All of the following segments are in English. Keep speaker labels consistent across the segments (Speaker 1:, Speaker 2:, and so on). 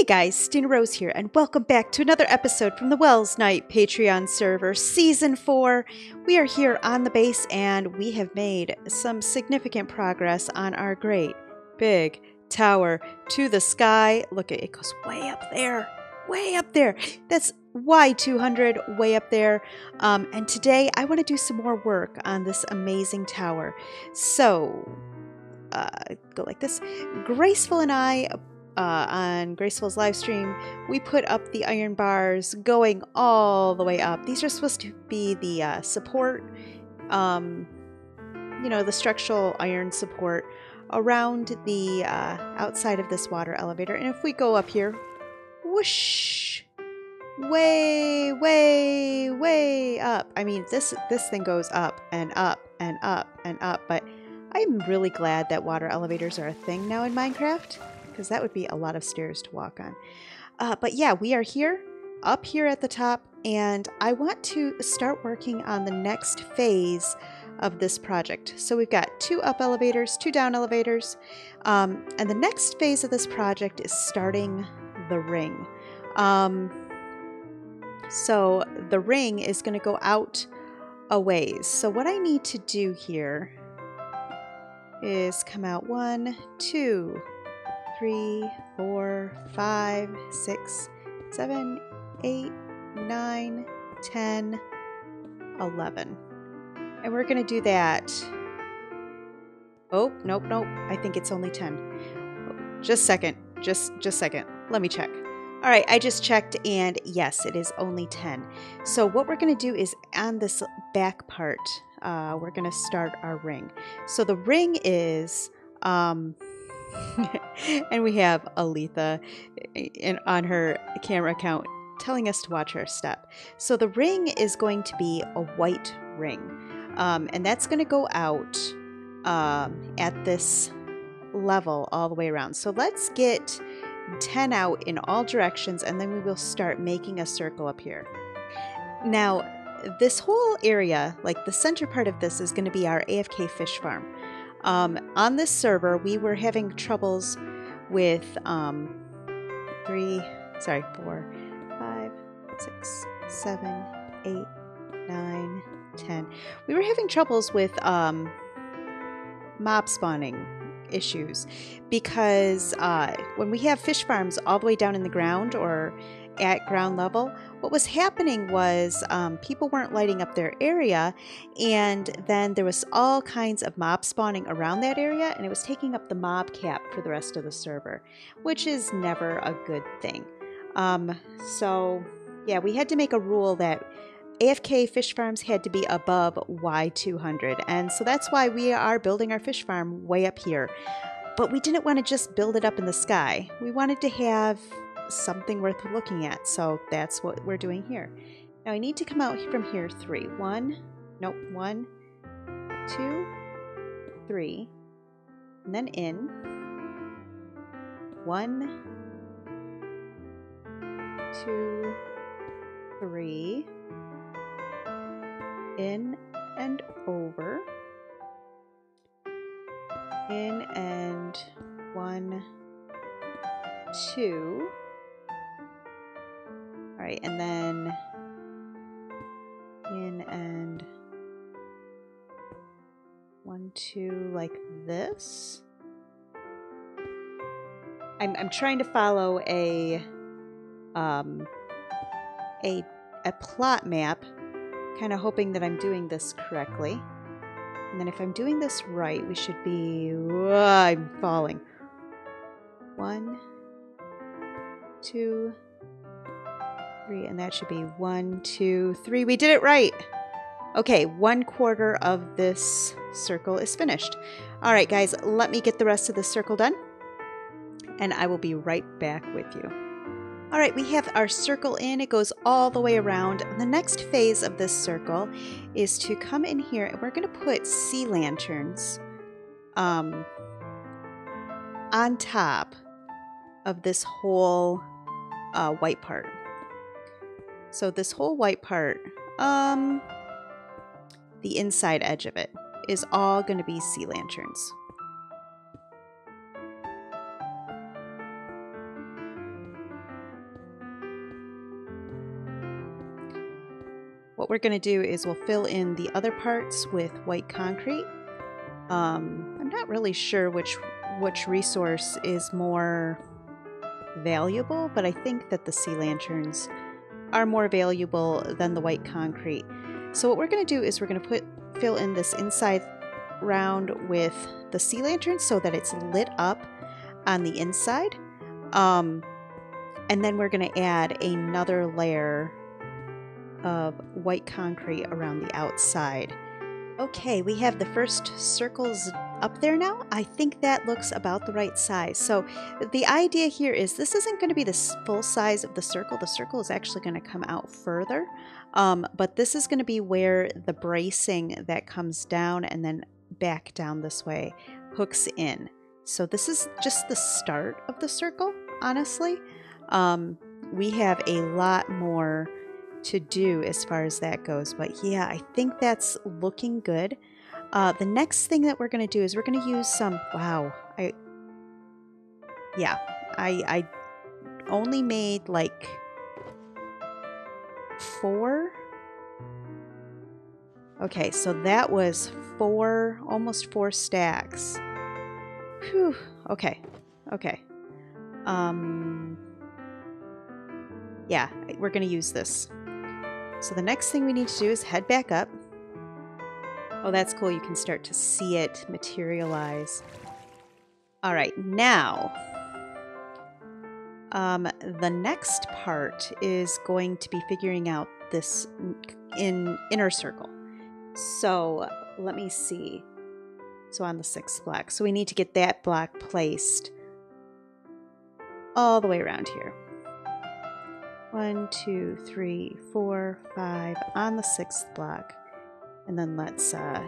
Speaker 1: Hey guys, Stina Rose here, and welcome back to another episode from the Welsknight Patreon server, Season 4. We are here on the base, and we have made some significant progress on our great big tower to the sky. Look, at it goes way up there, way up there. That's Y200, way up there. Um, and today I want to do some more work on this amazing tower. So, uh, go like this. Graceful and I uh, on Graceful's live stream, we put up the iron bars going all the way up. These are supposed to be the uh, support, um, you know, the structural iron support around the uh, outside of this water elevator. And if we go up here, whoosh, way, way, way up. I mean, this this thing goes up and up and up and up. But I'm really glad that water elevators are a thing now in Minecraft because that would be a lot of stairs to walk on. Uh, but yeah, we are here, up here at the top, and I want to start working on the next phase of this project. So we've got two up elevators, two down elevators, um, and the next phase of this project is starting the ring. Um, so the ring is going to go out a ways. So what I need to do here is come out one, two, three, four, five, six, seven, eight, nine, ten, eleven. And we're going to do that. Oh, nope, nope. I think it's only 10. just second. Just just second. Let me check. All right, I just checked and yes, it is only 10. So what we're going to do is on this back part, uh, we're going to start our ring. So the ring is um, and we have Aletha in, on her camera account telling us to watch our step. So the ring is going to be a white ring, um, and that's going to go out um, at this level all the way around. So let's get 10 out in all directions, and then we will start making a circle up here. Now, this whole area, like the center part of this, is going to be our AFK fish farm. Um, on this server, we were having troubles with um, three, sorry, four, five, six, seven, eight, nine, ten. We were having troubles with um, mob spawning issues because uh, when we have fish farms all the way down in the ground or at ground level, what was happening was um, people weren't lighting up their area, and then there was all kinds of mob spawning around that area, and it was taking up the mob cap for the rest of the server, which is never a good thing. Um, so, yeah, we had to make a rule that AFK fish farms had to be above Y200, and so that's why we are building our fish farm way up here. But we didn't want to just build it up in the sky. We wanted to have something worth looking at. So that's what we're doing here. Now I need to come out from here three. One, nope, one, two, three, and then in. One, two, three, in and over, in and one, two, right, and then in and one, two, like this. I'm, I'm trying to follow a um a a plot map, kind of hoping that I'm doing this correctly. And then if I'm doing this right, we should be. Uh, I'm falling. One, two, three, and that should be one, two, three. We did it right. Okay, one quarter of this circle is finished. All right, guys, let me get the rest of the circle done, and I will be right back with you. All right, we have our circle in. It goes all the way around. The next phase of this circle is to come in here, and we're going to put sea lanterns um, on top of this whole uh, white part. So this whole white part, um, the inside edge of it, is all going to be sea lanterns. What we're going to do is we'll fill in the other parts with white concrete. Um, I'm not really sure which which resource is more valuable, but I think that the sea lanterns are more valuable than the white concrete. So what we're going to do is we're going to put fill in this inside round with the sea lantern so that it's lit up on the inside. Um, and then we're going to add another layer of white concrete around the outside. Okay, we have the first circles up there now. I think that looks about the right size. So the idea here is this isn't going to be the full size of the circle. The circle is actually going to come out further. Um, but this is going to be where the bracing that comes down and then back down this way hooks in. So this is just the start of the circle, honestly. Um, we have a lot more to do as far as that goes. But yeah, I think that's looking good. Uh, the next thing that we're going to do is we're going to use some, wow, I, yeah, I, I only made like four. Okay, so that was four, almost four stacks. Whew, okay, okay. Um, yeah, we're going to use this. So the next thing we need to do is head back up. Oh, that's cool. You can start to see it materialize. All right, now, um, the next part is going to be figuring out this in inner circle. So let me see. So on the sixth block. So we need to get that block placed all the way around here. One, two, three, four, five on the sixth block. And then let's uh,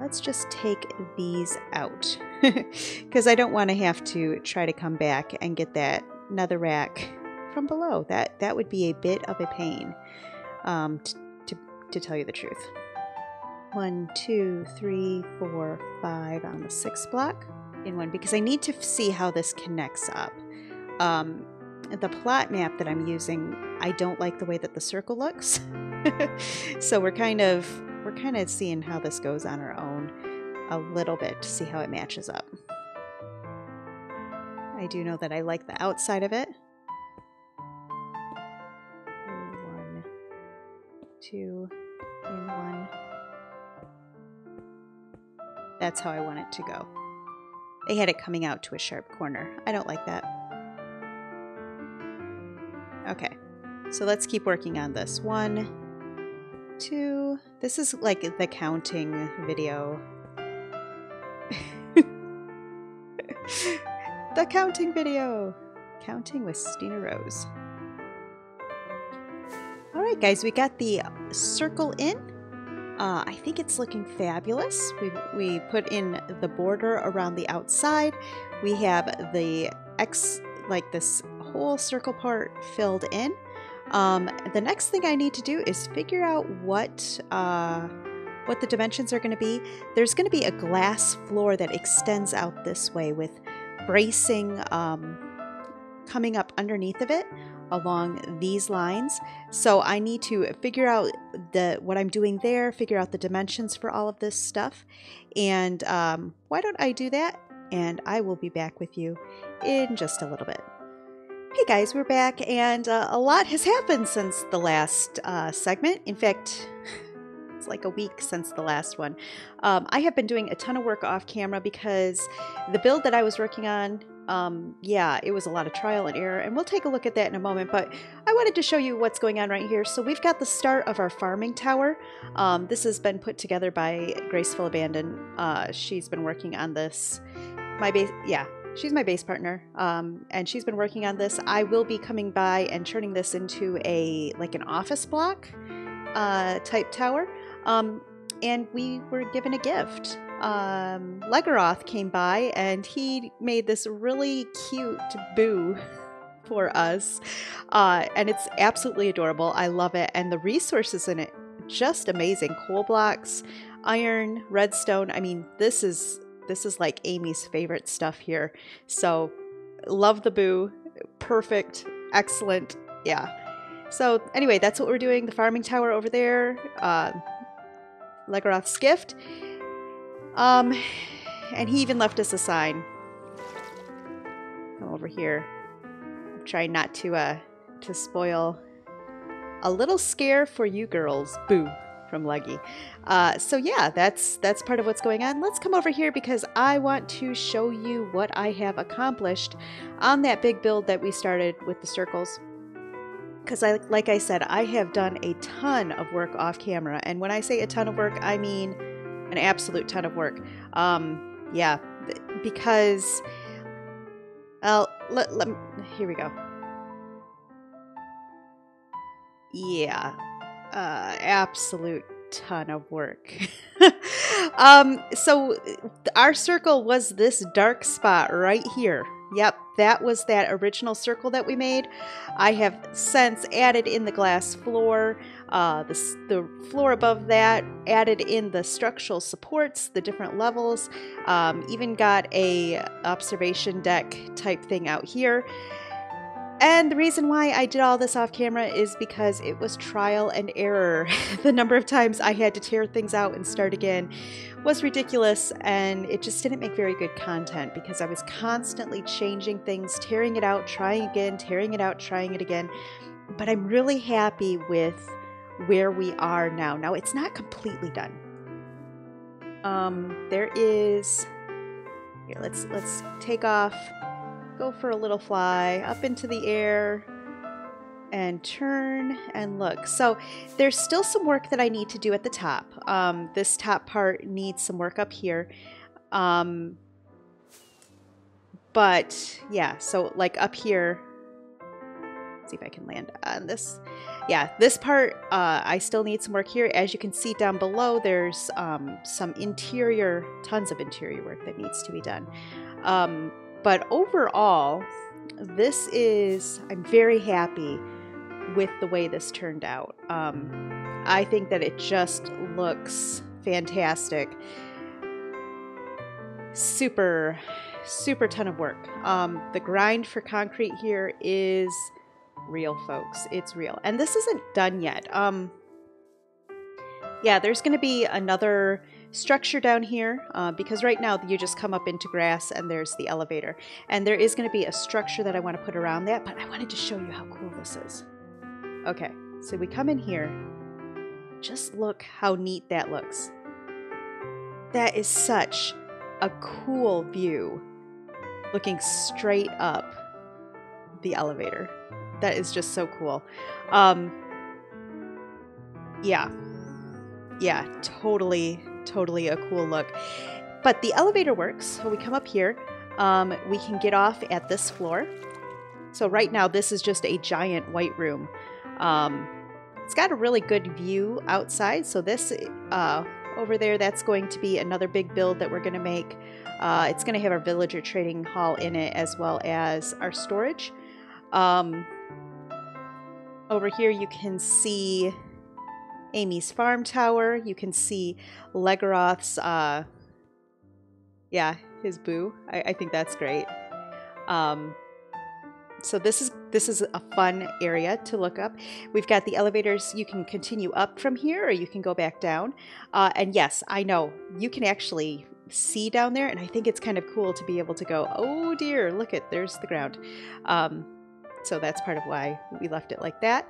Speaker 1: let's just take these out because I don't want to have to try to come back and get that netherrack from below. That that would be a bit of a pain, um, to to tell you the truth. One, two, three, four, five on the sixth block in one because I need to see how this connects up. Um, the plot map that I'm using, I don't like the way that the circle looks. so we're kind of we're kind of seeing how this goes on our own a little bit to see how it matches up. I do know that I like the outside of it. One, two, in one. That's how I want it to go. They had it coming out to a sharp corner. I don't like that. Okay, so let's keep working on this. One, two. This is like the counting video. the counting video. Counting with Stina Rose. All right, guys, we got the circle in. Uh, I think it's looking fabulous. We, we put in the border around the outside. We have the X, like this whole circle part filled in. Um, the next thing I need to do is figure out what uh, what the dimensions are going to be. There's going to be a glass floor that extends out this way with bracing um, coming up underneath of it along these lines. So I need to figure out the what I'm doing there, figure out the dimensions for all of this stuff. And um, why don't I do that? And I will be back with you in just a little bit. Hey guys, we're back, and uh, a lot has happened since the last uh, segment. In fact, it's like a week since the last one. Um, I have been doing a ton of work off camera because the build that I was working on, um, yeah, it was a lot of trial and error, and we'll take a look at that in a moment. But I wanted to show you what's going on right here. So we've got the start of our farming tower. Um, this has been put together by Graceful Abandon. Uh, she's been working on this. My base, yeah, she's my base partner um, and she's been working on this. I will be coming by and turning this into a like an office block uh, type tower. Um, and we were given a gift. Um, Legaroth came by and he made this really cute boo for us uh, and it's absolutely adorable. I love it. And the resources in it just amazing. Coal blocks iron redstone. I mean this is this is like Amy's favorite stuff here. So, love the boo. Perfect. Excellent. Yeah. So anyway, that's what we're doing. The farming tower over there, uh, Legorath's gift. Um, and he even left us a sign. Come over here. I'm trying not to uh to spoil a little scare for you girls. Boo from Leggy. Uh, so yeah, that's that's part of what's going on. Let's come over here because I want to show you what I have accomplished on that big build that we started with the circles. Because I, like I said, I have done a ton of work off camera, and when I say a ton of work, I mean an absolute ton of work. Um, yeah, because, well, let, let, here we go. Yeah, uh, absolute ton of work. um, so our circle was this dark spot right here. Yep, that was that original circle that we made. I have since added in the glass floor, uh, the, the floor above that, added in the structural supports, the different levels, um, even got a observation deck type thing out here. And the reason why I did all this off camera is because it was trial and error. the number of times I had to tear things out and start again was ridiculous, and it just didn't make very good content because I was constantly changing things, tearing it out, trying again, tearing it out, trying it again. But I'm really happy with where we are now. Now, it's not completely done. Um, there is. Here, let's let's take off go for a little fly up into the air and turn and look. So there's still some work that I need to do at the top. Um, this top part needs some work up here. Um, but yeah, so like up here, see if I can land on this. Yeah, this part, uh, I still need some work here. As you can see down below, there's um, some interior, tons of interior work that needs to be done. Um, but overall, this is, I'm very happy with the way this turned out. Um, I think that it just looks fantastic. Super, super ton of work. Um, the grind for concrete here is real, folks. It's real. And this isn't done yet. Um, yeah, there's going to be another structure down here uh, because right now you just come up into grass and there's the elevator. And there is going to be a structure that I want to put around that, but I wanted to show you how cool this is. Okay, so we come in here. Just look how neat that looks. That is such a cool view looking straight up the elevator. That is just so cool. Um, yeah. Yeah, totally, totally a cool look. But the elevator works. So we come up here. Um, we can get off at this floor. So right now, this is just a giant white room. Um, it's got a really good view outside. So this uh, over there, that's going to be another big build that we're going to make. Uh, it's going to have our villager trading hall in it as well as our storage. Um, over here, you can see Amy's farm tower. You can see Legaroth's, uh, yeah, his boo. I, I think that's great. Um, so this is this is a fun area to look up. We've got the elevators. You can continue up from here, or you can go back down. Uh, and yes, I know you can actually see down there, and I think it's kind of cool to be able to go. Oh dear, look at there's the ground. Um, so that's part of why we left it like that.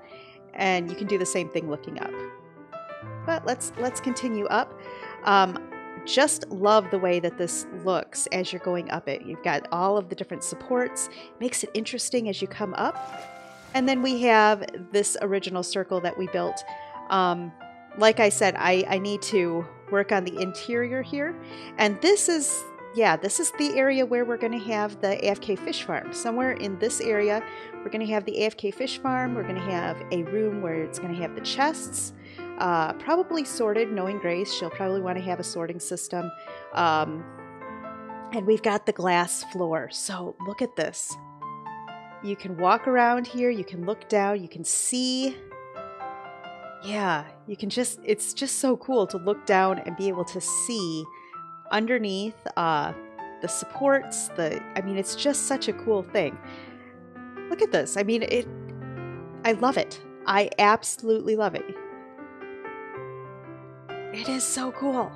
Speaker 1: And you can do the same thing looking up. But let's let's continue up. Um, just love the way that this looks as you're going up it. You've got all of the different supports, makes it interesting as you come up. And then we have this original circle that we built. Um, like I said, I, I need to work on the interior here. And this is, yeah, this is the area where we're going to have the AFK fish farm. Somewhere in this area, we're going to have the AFK fish farm. We're going to have a room where it's going to have the chests. Uh, probably sorted, knowing Grace, she'll probably want to have a sorting system. Um, and we've got the glass floor. So look at this. You can walk around here, you can look down, you can see. Yeah, you can just, it's just so cool to look down and be able to see underneath uh, the supports. The, I mean, it's just such a cool thing. Look at this. I mean, it, I love it. I absolutely love it. It is so cool.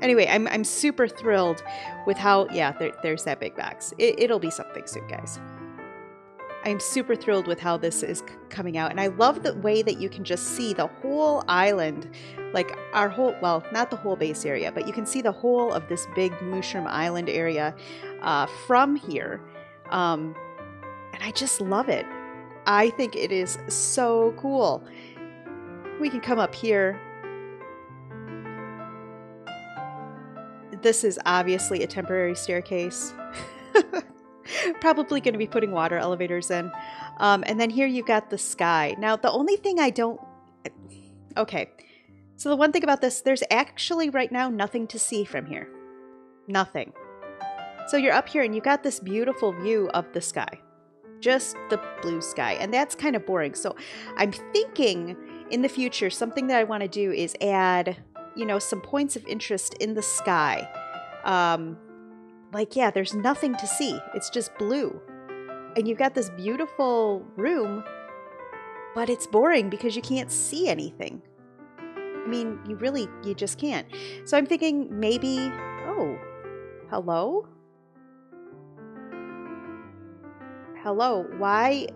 Speaker 1: Anyway, I'm, I'm super thrilled with how, yeah, there, there's that big box. It, it'll be something soon, guys. I'm super thrilled with how this is coming out. And I love the way that you can just see the whole island, like our whole, well, not the whole base area, but you can see the whole of this big Mushroom Island area uh, from here. Um, and I just love it. I think it is so cool. We can come up here. This is obviously a temporary staircase. Probably going to be putting water elevators in. Um, and then here you've got the sky. Now, the only thing I don't... Okay. So the one thing about this, there's actually right now nothing to see from here. Nothing. So you're up here and you've got this beautiful view of the sky. Just the blue sky. And that's kind of boring. So I'm thinking in the future, something that I want to do is add, you know, some points of interest in the sky. Um, like, yeah, there's nothing to see. It's just blue. And you've got this beautiful room, but it's boring because you can't see anything. I mean, you really, you just can't. So I'm thinking maybe, oh, hello? Hello, why,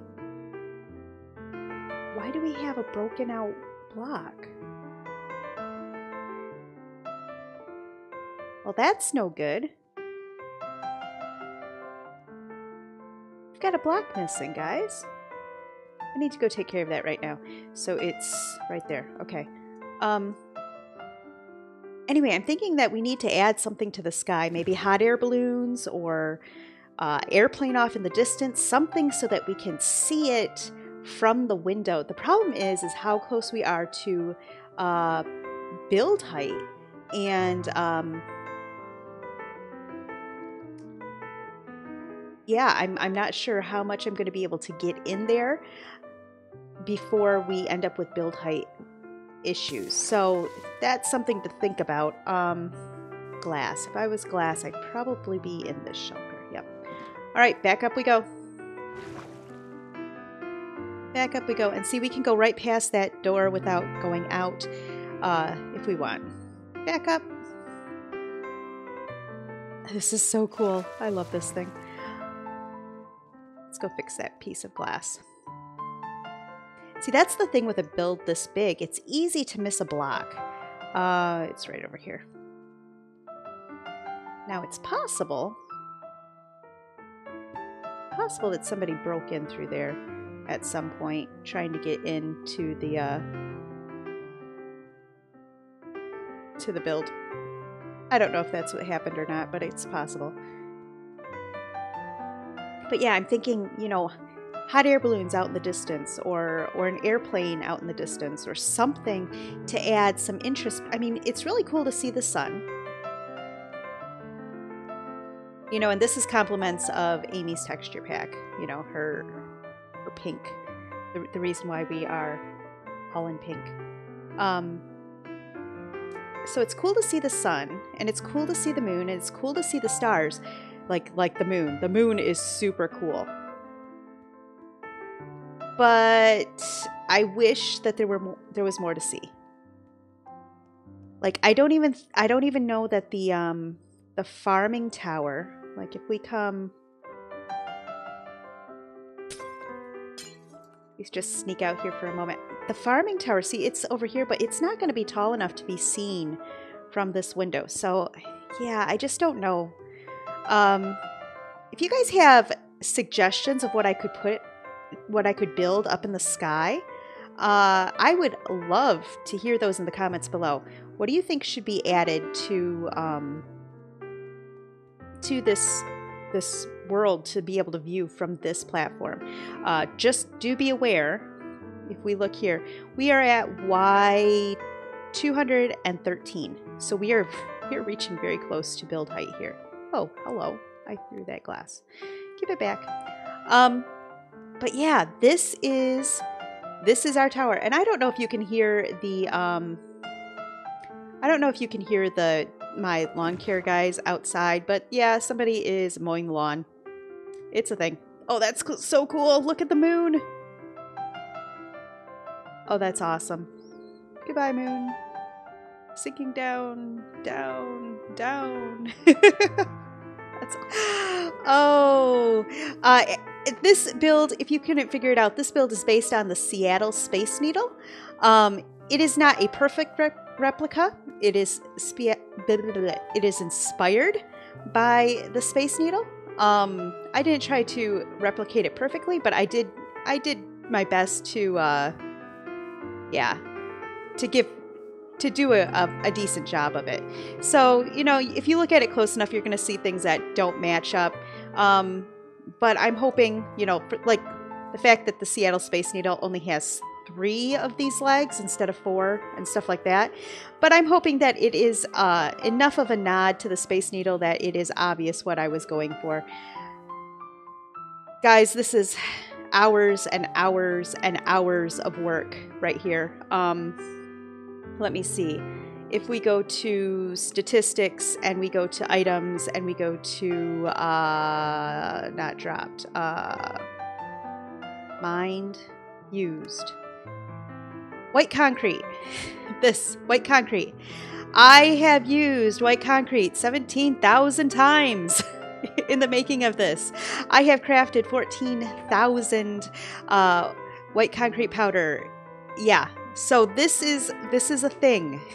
Speaker 1: why do we have a broken out block? Well, that's no good. We've got a block missing, guys. I need to go take care of that right now. So it's right there. Okay. Um. Anyway, I'm thinking that we need to add something to the sky. Maybe hot air balloons or uh, airplane off in the distance. Something so that we can see it from the window. The problem is, is how close we are to uh, build height. And um, yeah, I'm, I'm not sure how much I'm going to be able to get in there before we end up with build height issues. So that's something to think about. Um, glass. If I was glass, I'd probably be in this shelter. Yep. All right, back up we go. Back up we go. And see, we can go right past that door without going out uh, if we want. Back up. This is so cool. I love this thing go fix that piece of glass. See, that's the thing with a build this big. It's easy to miss a block. Uh, it's right over here. Now, it's possible, possible that somebody broke in through there at some point, trying to get into the, uh, to the build. I don't know if that's what happened or not, but it's possible. But yeah, I'm thinking, you know, hot air balloons out in the distance or or an airplane out in the distance or something to add some interest. I mean, it's really cool to see the sun. You know, and this is compliments of Amy's texture pack, you know, her her pink. The, the reason why we are all in pink. Um, so it's cool to see the sun and it's cool to see the moon and it's cool to see the stars like like the moon. The moon is super cool. But I wish that there were there was more to see. Like I don't even I don't even know that the um the farming tower, like if we come Let's just sneak out here for a moment. The farming tower, see, it's over here, but it's not going to be tall enough to be seen from this window. So, yeah, I just don't know um, if you guys have suggestions of what I could put, what I could build up in the sky, uh, I would love to hear those in the comments below. What do you think should be added to um, to this this world to be able to view from this platform? Uh, just do be aware. If we look here, we are at Y 213, so we are we're reaching very close to build height here. Oh, hello. I threw that glass. Give it back. Um, but yeah, this is this is our tower, and I don't know if you can hear the um, I don't know if you can hear the my lawn care guys outside, but yeah, somebody is mowing the lawn. It's a thing. Oh, that's so cool! Look at the moon. Oh, that's awesome. Goodbye, moon. Sinking down, down, down. oh, uh, this build. If you couldn't figure it out, this build is based on the Seattle Space Needle. Um, it is not a perfect re replica. It is it is inspired by the Space Needle. Um, I didn't try to replicate it perfectly, but I did. I did my best to, uh, yeah, to give to do a, a, a, decent job of it. So, you know, if you look at it close enough, you're going to see things that don't match up. Um, but I'm hoping, you know, for, like the fact that the Seattle Space Needle only has three of these legs instead of four and stuff like that. But I'm hoping that it is uh, enough of a nod to the Space Needle that it is obvious what I was going for. Guys, this is hours and hours and hours of work right here. Um, let me see. If we go to statistics and we go to items and we go to, uh, not dropped, uh, mined used. White concrete. This white concrete. I have used white concrete 17,000 times in the making of this. I have crafted 14,000 uh, white concrete powder. Yeah. So this is this is a thing.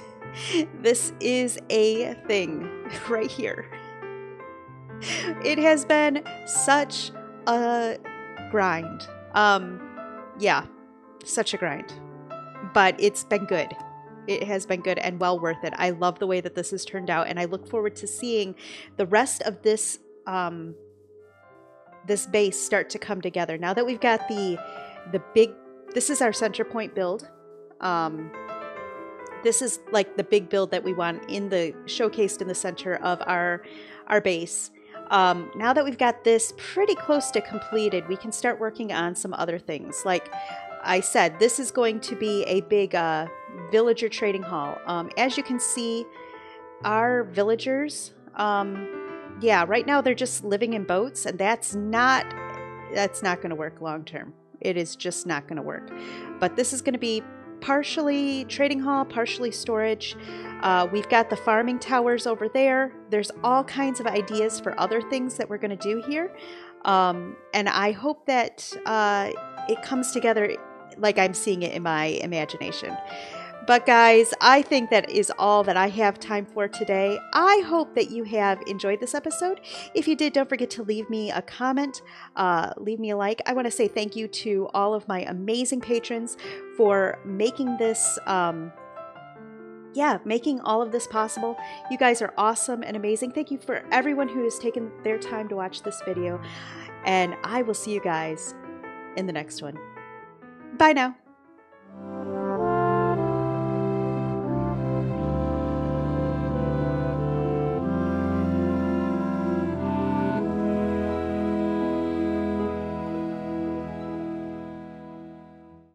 Speaker 1: This is a thing right here. It has been such a grind. Um yeah, such a grind but it's been good. It has been good and well worth it. I love the way that this has turned out, and I look forward to seeing the rest of this um, this base start to come together. Now that we've got the the big, this is our center point build. Um, this is like the big build that we want in the showcased in the center of our our base. Um, now that we've got this pretty close to completed, we can start working on some other things like I said, this is going to be a big uh, villager trading hall. Um, as you can see, our villagers, um, yeah, right now they're just living in boats, and that's not that's not going to work long term. It is just not going to work. But this is going to be partially trading hall, partially storage. Uh, we've got the farming towers over there. There's all kinds of ideas for other things that we're going to do here. Um, and I hope that uh, it comes together like I'm seeing it in my imagination. But, guys, I think that is all that I have time for today. I hope that you have enjoyed this episode. If you did, don't forget to leave me a comment, uh, leave me a like. I want to say thank you to all of my amazing patrons for making this. Um, yeah, making all of this possible. You guys are awesome and amazing. Thank you for everyone who has taken their time to watch this video. And I will see you guys in the next one. Bye now.